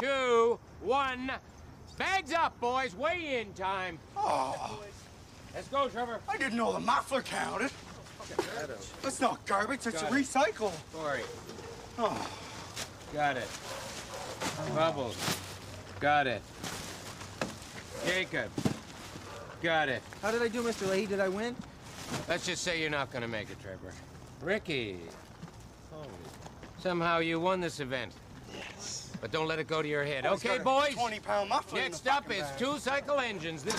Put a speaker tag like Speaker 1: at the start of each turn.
Speaker 1: two, one. Bags up, boys. Weigh in time.
Speaker 2: Oh,
Speaker 1: Let's go, Trevor.
Speaker 2: I didn't know the muffler counted. That's not garbage, it's
Speaker 1: Got
Speaker 2: a
Speaker 1: it.
Speaker 2: recycle.
Speaker 1: Corey.
Speaker 2: Oh,
Speaker 1: Got it. Bubbles. Got it. Jacob. Got it.
Speaker 3: How did I do, Mr. Lahey? Did I win?
Speaker 1: Let's just say you're not gonna make it, Trevor. Ricky. Somehow you won this event. But don't let it go to your head.
Speaker 2: Oh,
Speaker 1: okay, boys?
Speaker 2: 20 pound muffler.
Speaker 1: Next up is two cycle engines. This